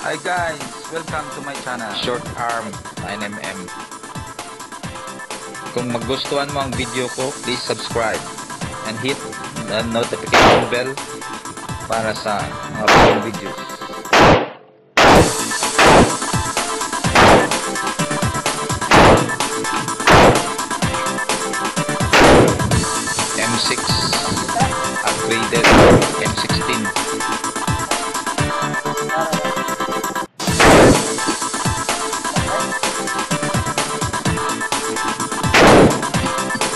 Hi guys, welcome to my channel, Short Arm 9mm. Kung magustuhan mo ang video ko, please subscribe and hit the notification bell para sa mga upcoming videos. M6 upgraded M16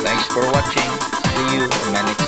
Thanks for watching. See you in